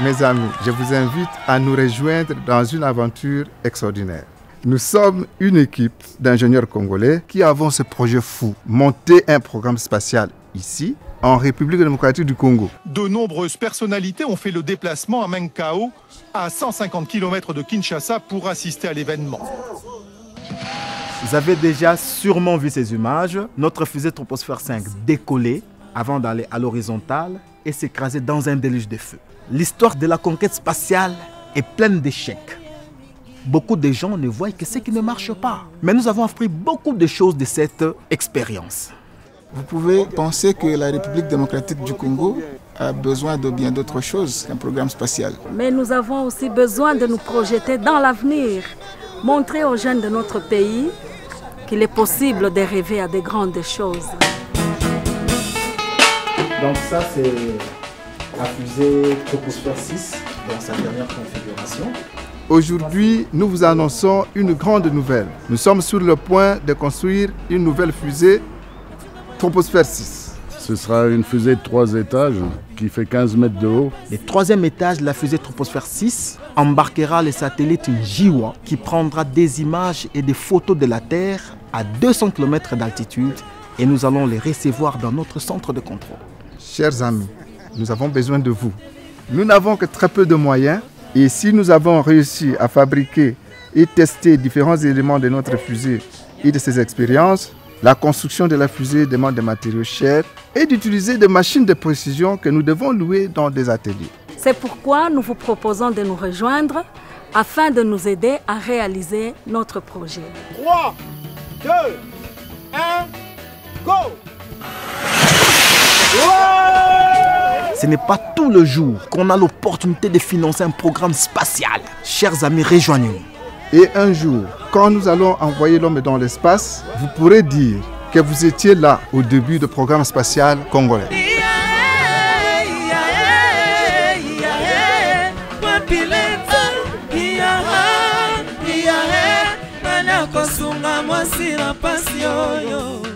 Mes amis, je vous invite à nous rejoindre dans une aventure extraordinaire. Nous sommes une équipe d'ingénieurs congolais qui avons ce projet fou, monter un programme spatial ici, en République démocratique du Congo. De nombreuses personnalités ont fait le déplacement à Menkao, à 150 km de Kinshasa, pour assister à l'événement. Vous avez déjà sûrement vu ces images. Notre fusée Troposphère 5 décoller avant d'aller à l'horizontale et s'écraser dans un déluge de feu. L'histoire de la conquête spatiale est pleine d'échecs. Beaucoup de gens ne voient que ce qui ne marche pas. Mais nous avons appris beaucoup de choses de cette expérience. Vous pouvez penser que la République démocratique du Congo a besoin de bien d'autres choses qu'un programme spatial. Mais nous avons aussi besoin de nous projeter dans l'avenir, montrer aux jeunes de notre pays qu'il est possible de rêver à de grandes choses. Donc ça c'est la fusée Troposphère 6 dans sa dernière configuration. Aujourd'hui, nous vous annonçons une grande nouvelle. Nous sommes sur le point de construire une nouvelle fusée Troposphère 6. Ce sera une fusée de trois étages qui fait 15 mètres de haut. Le troisième étage de la fusée Troposphère 6 embarquera le satellite JIWA qui prendra des images et des photos de la Terre à 200 km d'altitude et nous allons les recevoir dans notre centre de contrôle. Chers amis, nous avons besoin de vous. Nous n'avons que très peu de moyens et si nous avons réussi à fabriquer et tester différents éléments de notre fusée et de ses expériences, la construction de la fusée demande des matériaux chers et d'utiliser des machines de précision que nous devons louer dans des ateliers. C'est pourquoi nous vous proposons de nous rejoindre afin de nous aider à réaliser notre projet. 3, 2, 1, go Ce n'est pas tout le jour qu'on a l'opportunité de financer un programme spatial. Chers amis, rejoignez-nous. Et un jour, quand nous allons envoyer l'homme dans l'espace, vous pourrez dire que vous étiez là au début du programme spatial congolais. kosunga mwasi na pasi oyo